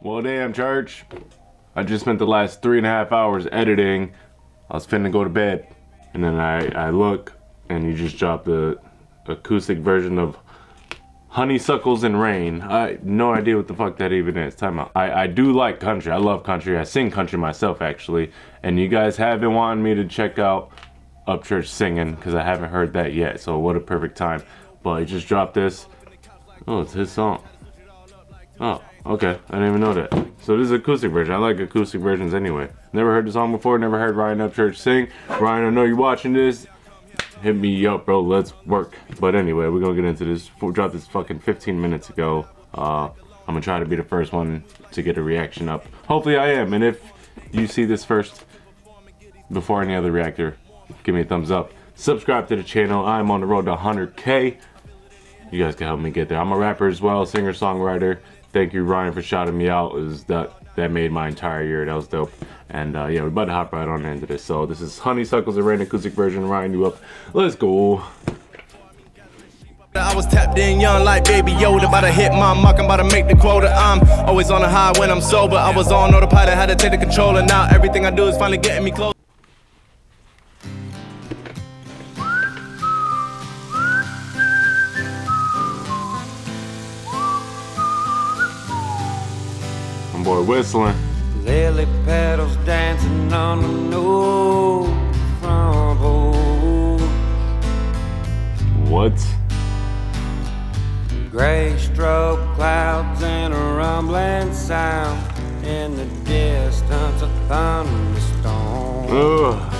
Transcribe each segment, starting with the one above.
Well, damn, church. I just spent the last three and a half hours editing. I was finna go to bed. And then I, I look, and you just dropped the acoustic version of Honeysuckles and Rain. I no idea what the fuck that even is. Time out. I, I do like country. I love country. I sing country myself, actually. And you guys have been wanting me to check out Upchurch singing, because I haven't heard that yet. So what a perfect time. But he just dropped this. Oh, it's his song. Oh, okay. I didn't even know that. So this is acoustic version. I like acoustic versions anyway. Never heard the song before. Never heard Ryan Upchurch sing. Ryan, I know you're watching this. Hit me up, bro. Let's work. But anyway, we're gonna get into this. We dropped this fucking 15 minutes ago. Uh, I'm gonna try to be the first one to get a reaction up. Hopefully, I am. And if you see this first before any other reactor, give me a thumbs up. Subscribe to the channel. I'm on the road to 100k. You guys can help me get there. I'm a rapper as well, singer songwriter. Thank you, Ryan, for shouting me out. Was that that made my entire year. That was dope. And uh, yeah, we're about to hop right on into this. So this is Honeysuckles, a rain acoustic version. Ryan, you up? Let's go. I was tapped in young like baby Yoda, about to hit my mark, I'm about to make the quota. I'm always on a high when I'm sober. I was on autopilot, had to take the controller. Now everything I do is finally getting me close. Whistling. Lily petals dancing on the new front porch. What? Gray stroke clouds and a rumbling sound. In the distance, a thunderstorm. Ugh.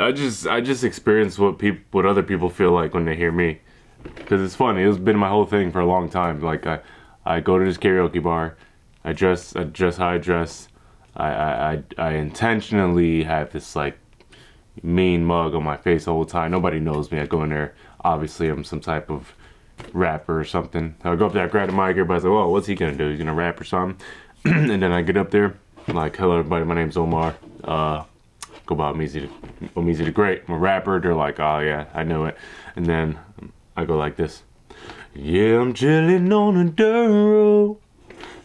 I just I just experienced what people what other people feel like when they hear me, because it's funny. It's been my whole thing for a long time. Like I I go to this karaoke bar, I dress I dress how I dress. I I I, intentionally have this like mean mug on my face all the whole time. Nobody knows me. I go in there. Obviously, I'm some type of rapper or something. I go up there, I grab the mic, everybody's like, "Whoa, what's he gonna do? He's gonna rap or something?" and then I get up there, I'm like, "Hello, everybody. My name's Omar. Uh, go by Omeezy Omeezy the Great. I'm a rapper." They're like, "Oh yeah, I know it." And then I go like this. Yeah, I'm chilling on a dirt road.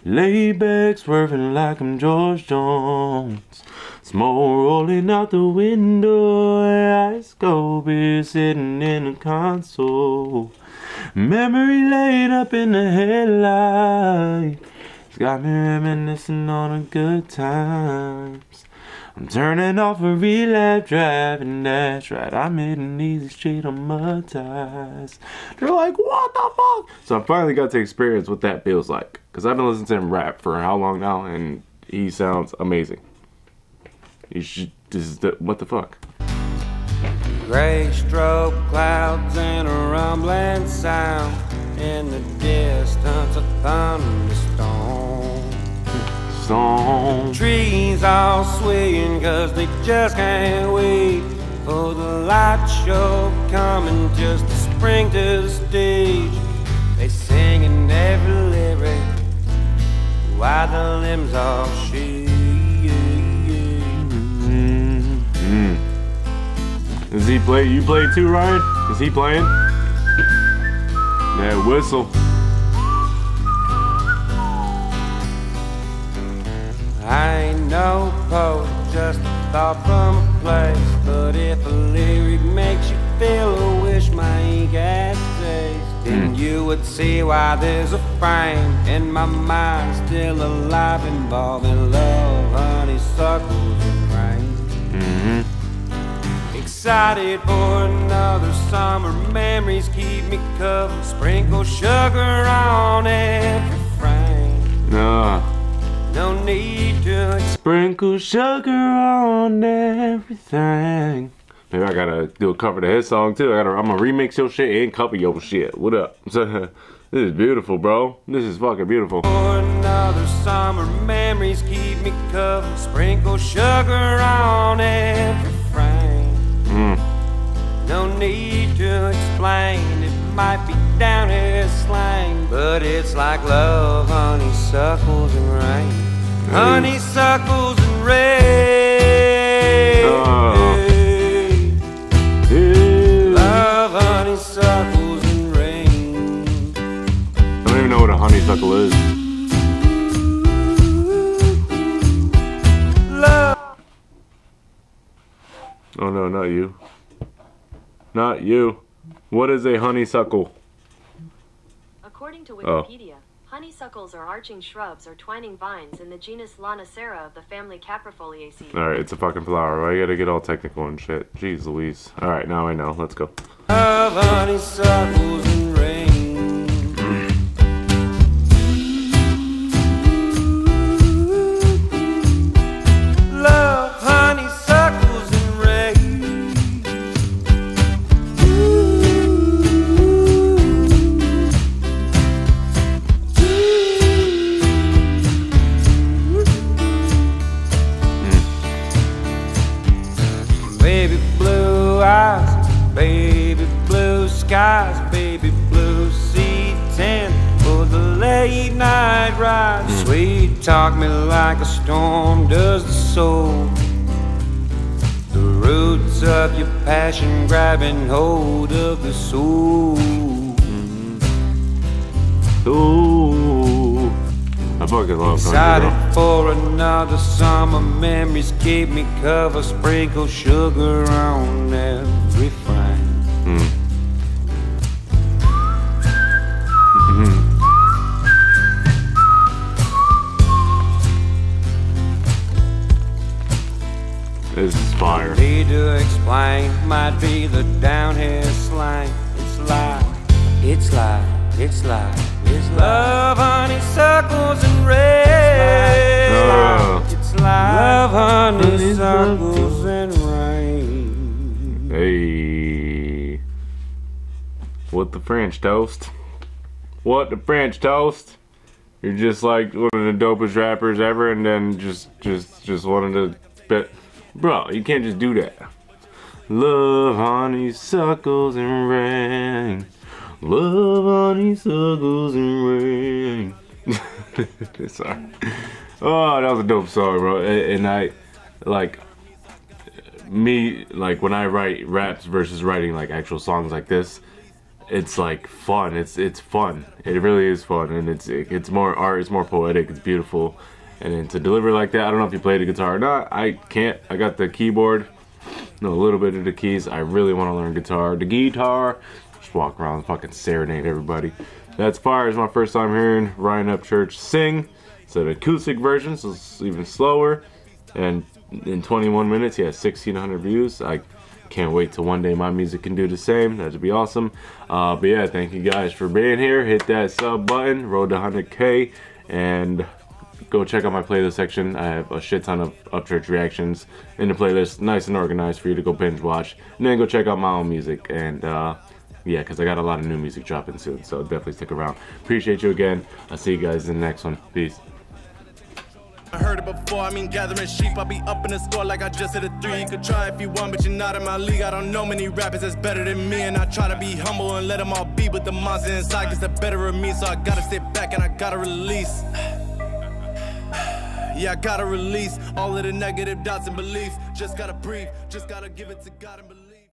Lay back, swerving like I'm George Jones. Smoke rolling out the window. Ice cold beer sitting in the console. Memory laid up in the headlight. It's got me reminiscing on the good times. I'm turning off a relapse driving, that's right. I'm hitting easy street on mud tires. They're like, what the fuck? So I finally got to experience what that feels like. Because I've been listening to him rap for how long now, and he sounds amazing. You should, this is the, what the fuck? Gray clouds and a rumbling sound. In the distance, a thunderstorm. Song. Trees all swaying cause they just can't wait for the light show coming just to spring to the stage. They singing every lyric while the limbs all shake. Mm. Is he play? You play too, Ryan? Is he playing? That whistle. No poet, just a thought from a place. But if a lyric makes you feel or wish my ink had taste, then you would see why there's a frame in my mind still alive involving love, honeysuckles, and rain. Mm-hmm. Excited for another summer, memories keep me covered. Sprinkle sugar on every frame. Nah. No need to Sprinkle sugar on everything. Maybe I gotta do a cover to his song too. I gotta, I'm gonna remix your shit and cover your shit. What up? this is beautiful, bro. This is fucking beautiful. For another summer, memories keep me covered. Sprinkle sugar on every frame. Mm. No need to explain, it might be down here slang, but it's like love, honeysuckles and rain. Honeysuckles and rain. Ah. Love, honeysuckles and rain. I don't even know what a honeysuckle is. Love. Oh no, not you. Not you. What is a honeysuckle? According to Oh. Wikipedia, honeysuckles are arching shrubs or twining vines in the genus Lonicera of the family Caprifoliaceae. Alright, it's a fucking flower. Why you gotta get all technical and shit? Jeez Louise. Alright, now I know. Let's go. Ride. Sweet talk me like a storm does the soul. The roots of your passion grabbing hold of the soul. Ooh. I fucking love country, Excited for another summer. Memories keep me covered. Sprinkle sugar on every. Fire. Need to explain, might be the down here slang. It's like, it's like, it's like, it's love, honeysuckles and rain. Oh. It's like love, honeysuckles and rain. Hey. What the French toast? What the French toast? You're just like one of the dopest rappers ever, and then just, just, just wanted to bet, bro. You can't just do that. Love honeysuckles and rain. Love honeysuckles and rain. Sorry. Oh, that was a dope song, bro. And I, like, me like when I write raps versus writing like actual songs like this, it's like fun. It's it's fun. It really is fun, and it's it's more art. It's more poetic. It's beautiful, and then to deliver like that, I don't know if you play the guitar or not. I can't. I got the keyboard, know a little bit of the keys. I really want to learn guitar. The guitar, just walk around, and fucking serenade everybody. That's fire. It's my first time hearing Ryan Upchurch sing. It's an acoustic version, so it's even slower. And in 21 minutes, he has 1,600 views. I can't wait till one day my music can do the same. That'd be awesome. Uh, but yeah, thank you guys for being here. Hit that sub button, road to 100k, and go check out my playlist section. I have a shit ton of Upchurch reactions in the playlist, nice and organized for you to go binge watch. And then go check out my own music. And uh, yeah, because I got a lot of new music dropping soon, so definitely stick around. Appreciate you again. I'll see you guys in the next one. Peace. I heard it before, I mean gathering sheep. I'll be up in the score like I just hit a three. You could try if you want, but you're not in my league. I don't know many rappers that's better than me. And I try to be humble and let them all be. But the monster inside gets the better of me. So I gotta sit back and I gotta release. Yeah, I gotta release all of the negative doubts and beliefs. Just gotta breathe, just gotta give it to God and believe.